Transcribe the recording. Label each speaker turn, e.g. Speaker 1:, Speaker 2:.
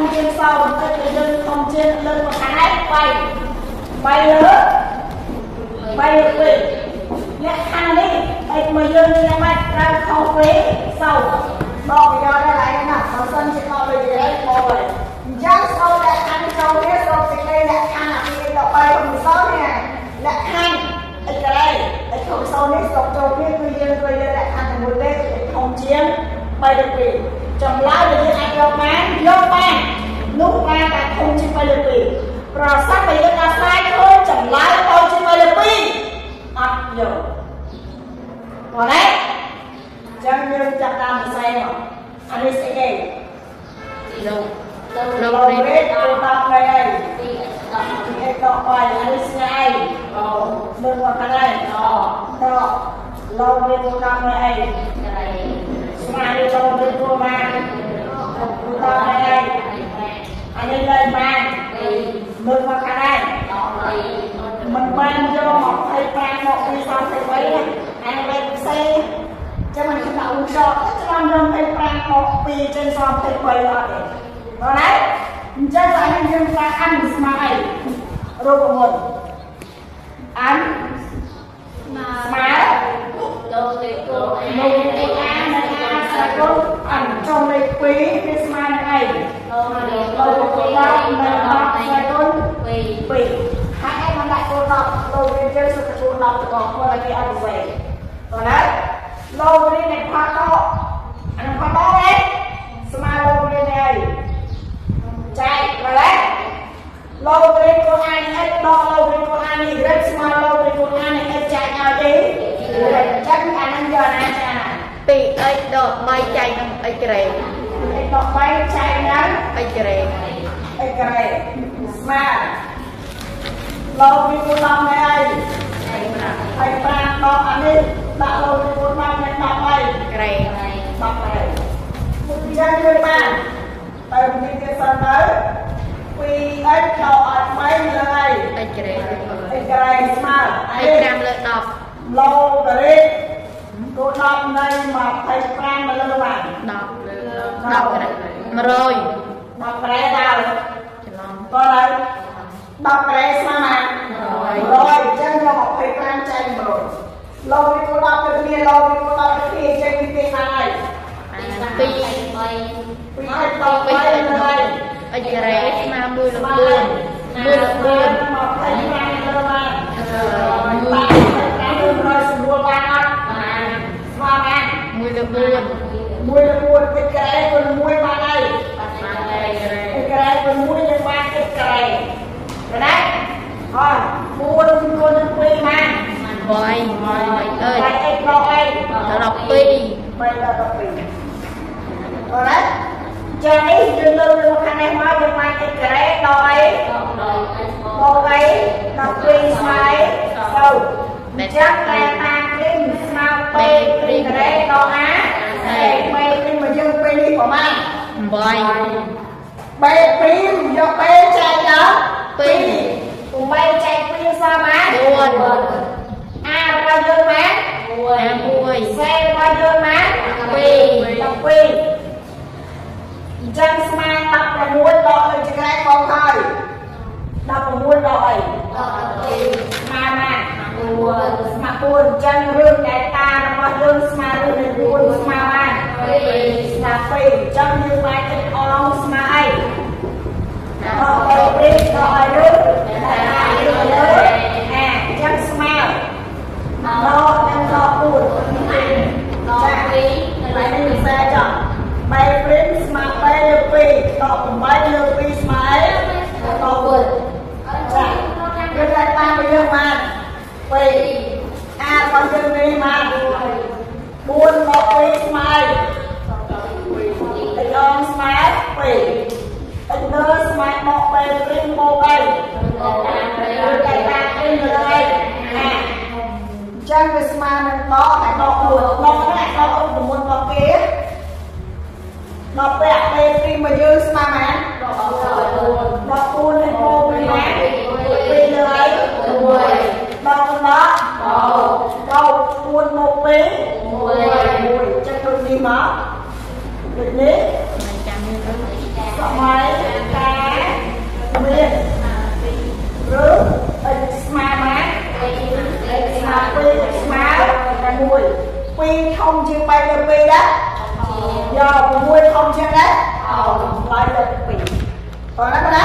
Speaker 1: ំជាងសោបន្តិចទៅយើងធំជាងលើកខាងឯងបីបីលើបីលើពេលលក្ខខណ្ឌនេះអីមកយើងចាំបាច់ត្រូវខុសពេកសោដកប្រយោជន៍ដែរឯណាបើសិនជាខុសពេកទេមកហើយអញ្ចឹងសោលក្ខខណ្ឌចូលនេះសោសេចក្តីលក្ខខណ្ឌអាពីដល់បីមិនសោនេះលក្ខខណ្ឌអីក្រែអីខុសសោនេះស្រុកចូលនេះគឺយើងត្រូវយកលក្ខខណ្ឌមួយទេធំជាងបីលើពេល ចម្លើយដែលយើងអាចយកបានយកបាននោះបានតែធំជាងបីលើពេលប្រសិនបើយើងអាស្រ័យធ្វើចម្លើយតូចជាងបីលើពេលអត់យកបងណាចឹងយើងចាប់តាមផ្សេងមកអានេះស្អីគេលោកលោករេតទៅដល់ហើយហើយទីអេតដល់បាយអានេះស្ងាយអូមើលមកខាងនេះអូដល់លោករេតទៅដល់ហើយស្ងាយចូលទៅព្រោះបានដល់ហើយអានេះលេងបាន មើលមកខាងនេះមិនបានយក25មកពី33អានេះលេងផ្សេងចាំមិនខ្ញុំដាក់ឧទាហរណ៍ចាំយក25មកពីចេញ33អត់ទេបងណាអញ្ចឹងតែយើងប្រើអានស្មើអីរូបមន្តអានស្មើលោកលេខគោលោកលេខ ចំលេខ2វាស្មើនឹងអីចូលលេខ2ដល់នៅ10ស្មើនឹង2 2ហើយឯងមិនដាក់គោល10លោករៀនយើងសុខគោល10ទៅគាត់ឲ្យគេអត់វែងបងណាលោករៀនអ្នកផាតោអានឹងផាតោឯងស្មើលោករៀនអីចែកបងណាលោករៀនកូនអាន x ដល់លោករៀនកូនអាន y ស្មើលោករៀនកូនអាន x ចែកឲ្យទេអញ្ចឹងអានឹងយកអាណាចែ
Speaker 2: ក 2x ដក3ចែកនឹង x ក្រេ
Speaker 1: x ដក3ចែកនឹង
Speaker 2: x ក្រេ
Speaker 1: x ក្រេស្មើលោកពីមុនដល់នៃអីហើយ5ដកអានេះដាក់លោកពីមុនបាននៃ13
Speaker 2: ក្រេ
Speaker 1: 13មកពីយ៉ាងនេះបានតែមានទៀតសិនទៅ 2x ចោលឲ្យ3លើ
Speaker 2: អី x ក្រេ
Speaker 1: x ក្រេស្មើ
Speaker 2: អី5លើ
Speaker 1: 10លោកដរេ គោ10នៃ25មកលើបាន
Speaker 2: 10លើ10ក្រេ100
Speaker 1: 10ក្រេដល់
Speaker 2: ច្រឡំ
Speaker 1: ក៏ហើយ10ក្រេស្មើបាន100អញ្ចឹងយក25ចែក100ឡូវាគោ10ទៅគ្នាឡូវាគោ10ទៅគ្នាចេញពីទេបានហើយ
Speaker 2: ពី3
Speaker 1: ពីឲ្យដល់3ហើយ
Speaker 2: អិចរ៉េស្មើ1លើ4 1លើ4
Speaker 1: 25លើបានបានតាមរយស្រួលបានអត់បានស្មើបាន
Speaker 2: 1លើ4
Speaker 1: 1លើ4តិចក្រែគុណ1បានហើយបានហើយតិច ក្រែគុណ1យើងបានតិចក្រែណាអត់4គុណ2បាន
Speaker 2: ហើយអើយ
Speaker 1: អីដល់អី
Speaker 2: ដល់12
Speaker 1: 3ដល់12អរ៉ាចានេះយើងលើកមកខាងនេះមកយើងបានអិចក្រេដល់អីដល់អីដល់2ស្មើទៅអញ្ចឹងតែតាមនេះស្មើពេព្រីក្រេដល់អាពេពេនេះមកយើងពេលនេះប្រមាណ
Speaker 2: 8
Speaker 1: ពេព្រីយកពេចែកដល់2 8ចែក2សល់បាន4អារបស់យើងបាន
Speaker 2: 1
Speaker 1: សេរបស់យើងបាន2 12អញ្ចឹងស្មើ16ដកលើចង្រៃបងហើយ16ដកអីដក2ស្មើណា4 ស្មើ4អញ្ចឹងរឿងដែលតារបស់យើងស្មើរឿងនៃ4ស្មើបាន2ស្មើ2អញ្ចឹងយើងបានចិត្តអងស្មើអីដក3ដកឲ្យរឿងតែតាយើងលើអាអញ្ចឹងស្មើដកនិងដក4ចា៎តែនេះវាសេចង់3ព្រីមស្មើ3លើ2ដក8លើ2ស្មើអីដក4ចាគឺតែតាមយើងបាន2អារបស់យើងនេះបាន4មក2ស្មើអីដងស្មើ2អីលើស្មើមក3ព្រីមមកអីគឺតែតាមយើងលើអីអាចឹងវាស្មើនឹងដកតែដក1ដកនេះដក6ដកគេដល់ពាក់ពេលពីមកយើងស្មើមែនដល់4ដល់4នេះមកពីណាពីលើហើយ1ដល់ដល់ដល់ដល់4មកពី1ចិត្តដូចនេះមកដូចនេះ រៀនឬអិ
Speaker 2: ចស្មើបានអិច
Speaker 1: ស្មើ
Speaker 3: ពីស្មើ
Speaker 1: តែមួយពីរធំជាង3លើ2ដែរយក6ធំជាងដែរអោឡើយលើ2ប៉ុណ្ណាប៉ុណ្ណា